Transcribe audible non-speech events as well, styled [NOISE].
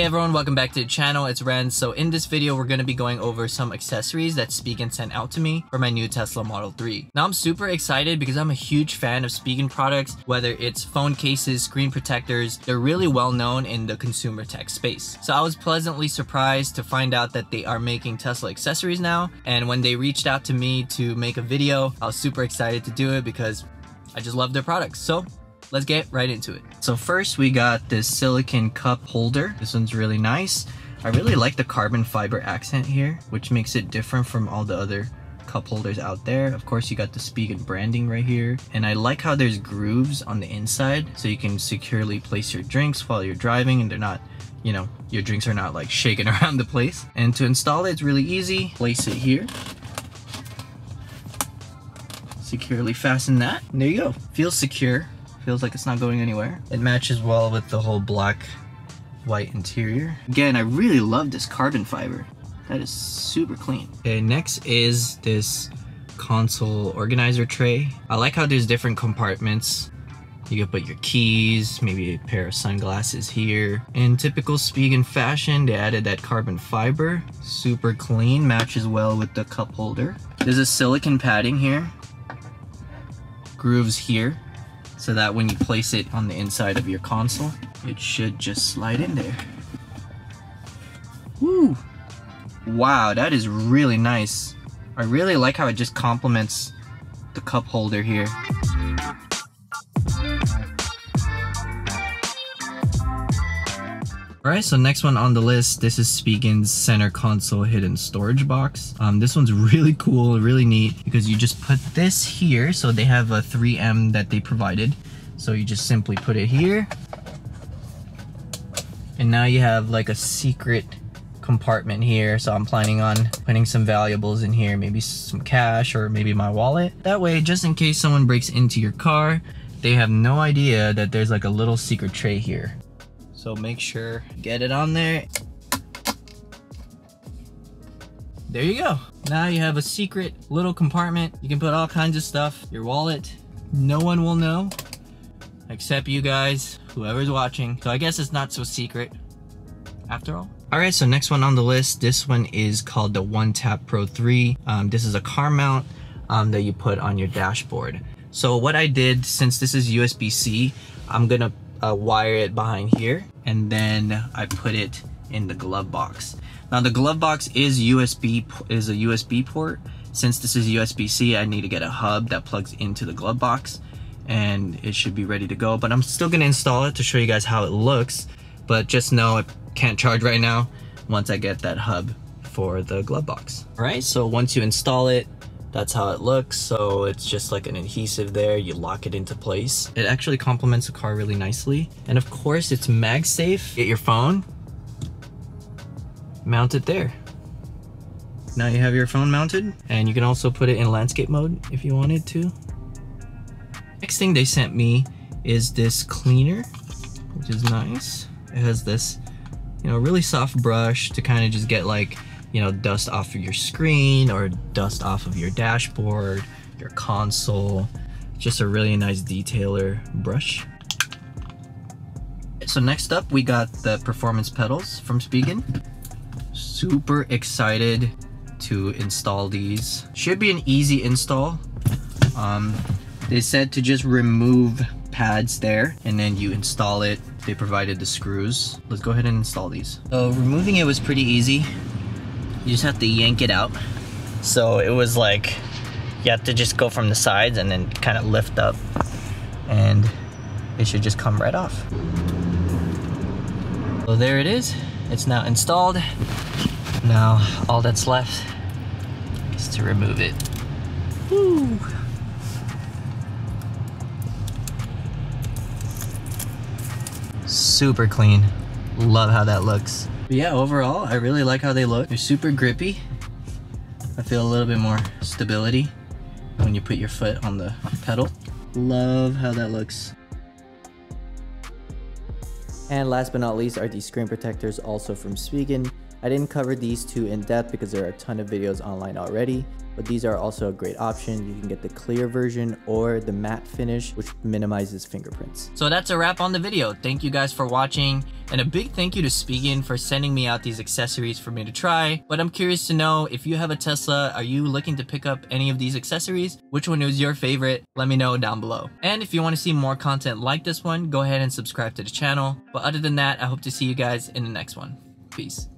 Hey everyone, welcome back to the channel, it's Renz. So in this video, we're going to be going over some accessories that Spigen sent out to me for my new Tesla Model 3. Now I'm super excited because I'm a huge fan of Spigen products, whether it's phone cases, screen protectors, they're really well known in the consumer tech space. So I was pleasantly surprised to find out that they are making Tesla accessories now, and when they reached out to me to make a video, I was super excited to do it because I just love their products. So let's get right into it. So first we got this silicon cup holder. This one's really nice. I really like the carbon fiber accent here, which makes it different from all the other cup holders out there. Of course, you got the Spigen branding right here. And I like how there's grooves on the inside so you can securely place your drinks while you're driving and they're not, you know, your drinks are not like shaking [LAUGHS] around the place. And to install it, it's really easy. Place it here. Securely fasten that. And there you go. Feels secure. Feels like it's not going anywhere. It matches well with the whole black white interior. Again, I really love this carbon fiber. That is super clean. Okay, next is this console organizer tray. I like how there's different compartments. You can put your keys, maybe a pair of sunglasses here. In typical Spigen fashion, they added that carbon fiber. Super clean, matches well with the cup holder. There's a silicon padding here. Grooves here so that when you place it on the inside of your console, it should just slide in there. Woo! Wow, that is really nice. I really like how it just complements the cup holder here. Alright, so next one on the list, this is Spigen's center console hidden storage box. Um, this one's [LAUGHS] really cool, really neat, because you just put this here, so they have a 3M that they provided. So you just simply put it here. And now you have like a secret compartment here. So I'm planning on putting some valuables in here, maybe some cash or maybe my wallet. That way, just in case someone breaks into your car, they have no idea that there's like a little secret tray here. So make sure, get it on there. There you go. Now you have a secret little compartment. You can put all kinds of stuff, your wallet. No one will know except you guys, whoever's watching. So I guess it's not so secret after all. Alright, so next one on the list, this one is called the One Tap Pro 3. Um, this is a car mount um, that you put on your dashboard. So what I did, since this is USB-C, I'm gonna uh, wire it behind here and then I put it in the glove box. Now the glove box is USB is a USB port. Since this is USB-C, I need to get a hub that plugs into the glove box and it should be ready to go. But I'm still gonna install it to show you guys how it looks. But just know it can't charge right now once I get that hub for the glove box. All right, so once you install it, that's how it looks. So it's just like an adhesive there. You lock it into place. It actually complements the car really nicely. And of course it's MagSafe. Get your phone, mount it there. Now you have your phone mounted and you can also put it in landscape mode if you wanted to. Next thing they sent me is this cleaner, which is nice. It has this, you know, really soft brush to kind of just get like you know, dust off of your screen or dust off of your dashboard, your console. Just a really nice detailer brush. So next up, we got the performance pedals from Spigen. Super excited to install these. Should be an easy install. Um, they said to just remove pads there and then you install it. They provided the screws. Let's go ahead and install these. So removing it was pretty easy you just have to yank it out. So it was like, you have to just go from the sides and then kind of lift up and it should just come right off. So there it is. It's now installed. Now all that's left is to remove it. Woo. Super clean. Love how that looks. But yeah, overall, I really like how they look. They're super grippy. I feel a little bit more stability when you put your foot on the pedal. Love how that looks. And last but not least are these screen protectors also from Spigen. I didn't cover these two in depth because there are a ton of videos online already. But these are also a great option. You can get the clear version or the matte finish, which minimizes fingerprints. So that's a wrap on the video. Thank you guys for watching, and a big thank you to Spigen for sending me out these accessories for me to try. But I'm curious to know if you have a Tesla, are you looking to pick up any of these accessories? Which one was your favorite? Let me know down below. And if you want to see more content like this one, go ahead and subscribe to the channel. But other than that, I hope to see you guys in the next one. Peace.